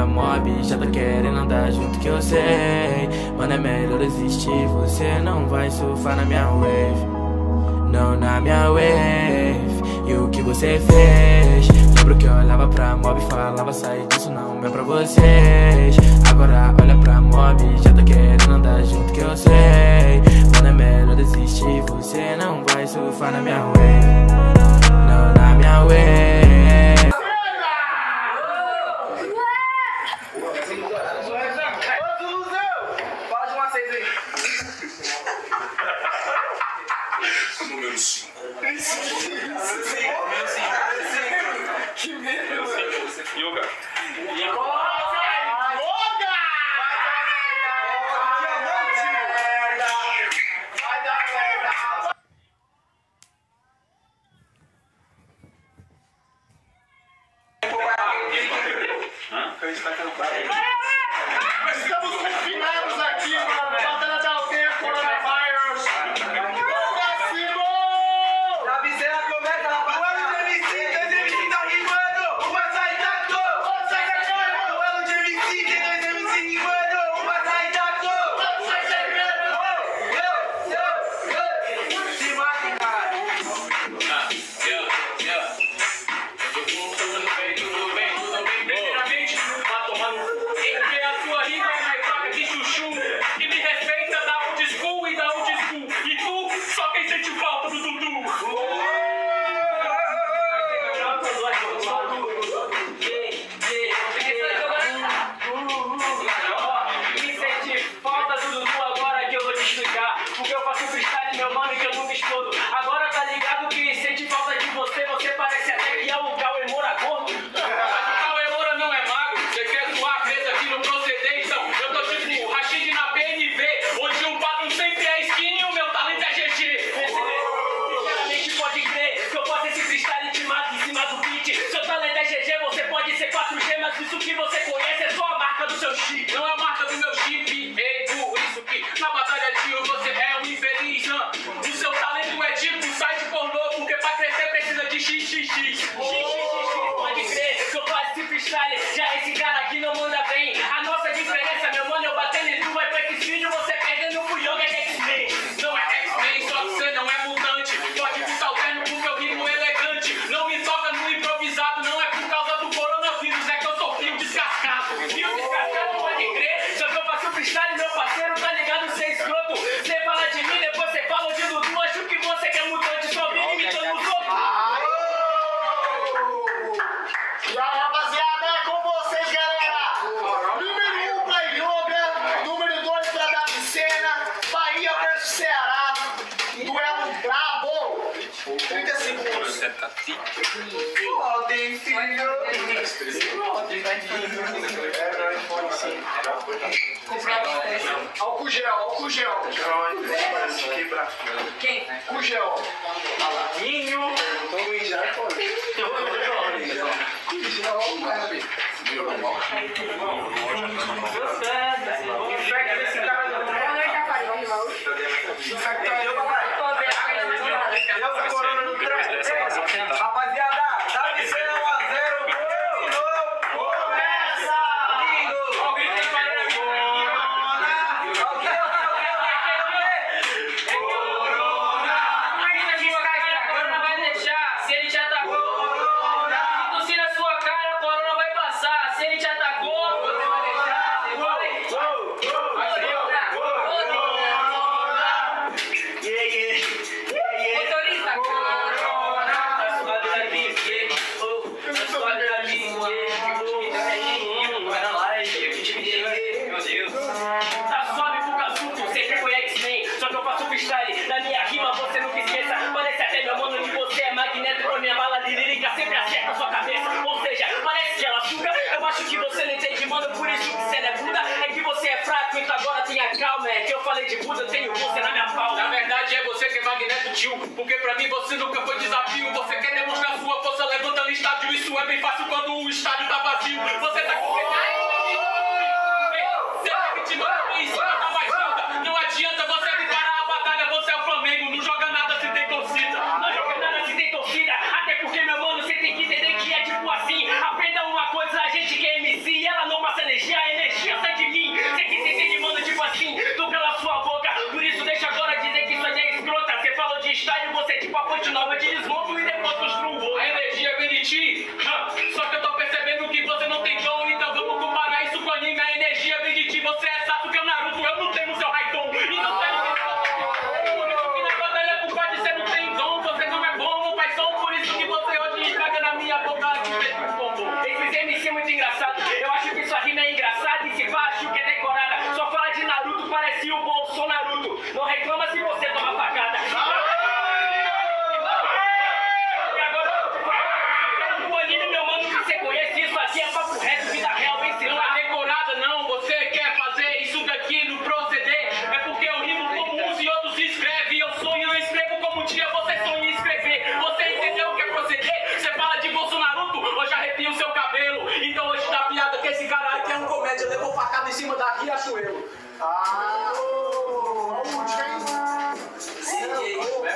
A mob já tá querendo andar junto que eu sei. Mano, é melhor existir, você não vai surfar na minha wave. Não na minha wave. E o que você fez? Lembro que eu olhava pra mob e falava Sai disso não é pra vocês. Agora olha pra mob, já tá querendo andar junto que eu sei. Mano, é melhor desistir, você não vai surfar na minha wave. Não na minha wave. Cinco douradas. Ô, seis aí. Número cinco. Cinco. Número cinco. Que medo, Yoga. E qual fez é, é, é. pra estamos confinados aqui, mano. Da aldeia, coronavírus. Brasil! Na viseira começa. O ano de MC, dois MC tá rimando. Uma sai sai. O ano de MC, dois rimando. Esse cara aqui não mundo Podem, filho. Podem, tadinho. É, não, é bom, sim. Álcool gel, álcool gel. Quem? Álcool gel. Alaninho. Tô em já, pô. Tô em já. Tô em já. Tô em já. passar, se ele te atacou, Tenho você na minha. Na verdade é você que é Magneto Tio, porque pra mim você nunca foi desafio. Você quer demonstrar sua força levantando estádio, isso é bem fácil quando o estádio tá vazio. Você tá com Mas MC é muito engraçado. Eu acho que sua rima é engraçada e se baixo que é decorada. Só fala de Naruto, parecia o Bolsonaro. Não reclama se você toma facada. Cima da Riachuelo. Ah,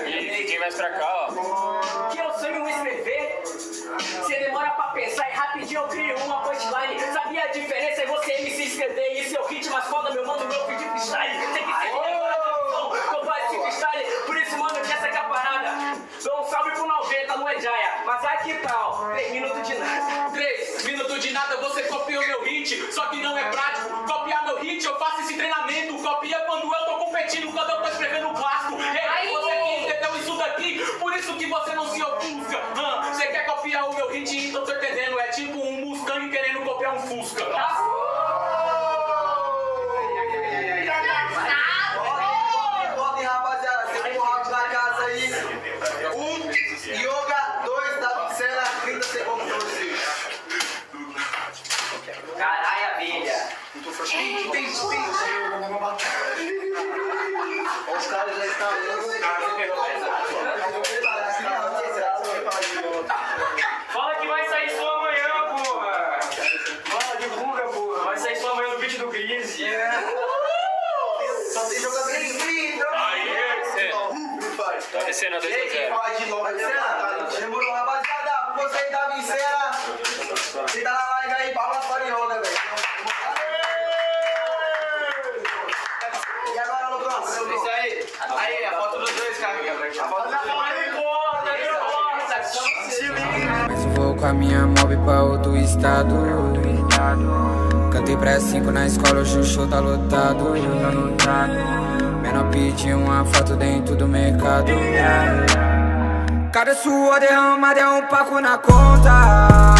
hein? Quem mais pra cá, ó? Que eu sonho em escrever. Você demora pra pensar e rapidinho eu crio uma punchline. Sabia a diferença é você me se escrever e seu hit mais foda, meu mano, meu vídeo freestyle. Tem que ser que eu faço freestyle. Por isso, mano, que essa aqui é a parada. Dou um salve pro 90 no Ejaia. Mas aqui tal, 3 minutos de nada. 3 minutos de nada, você copia o meu hit, só que não é prático. Copiar meu hit, eu faço esse treinamento. Copia quando eu tô competindo, quando eu tô escrevendo um clássico. Ei, você que entendeu isso daqui, por isso que você não se ofusca. Você quer copiar o meu hit, então tô entendendo. É tipo um Mustang querendo copiar um Fusca. Votem, Os caras já estão Fala que vai sair só amanhã, porra. Fala, divulga, porra. Vai sair só amanhã no vídeo do Grise. Só tem jogador inscrito. Tá descendo a 2 Ei, quem 0 fala de novo, Vicena? Demorou, rapaziada. Você aí da Vicena. Você tá na live aí, palmas para o Yoga, velho. E agora, Lucão? Isso aí. Aí, a foto dos dois, cara. A foto dos dois. Mas eu vou com a minha mob pra outro estado. Cantei pré 5 na escola, hoje o show tá lotado. Menor pediu uma foto dentro do mercado. Cada suor derramado é um paco na conta.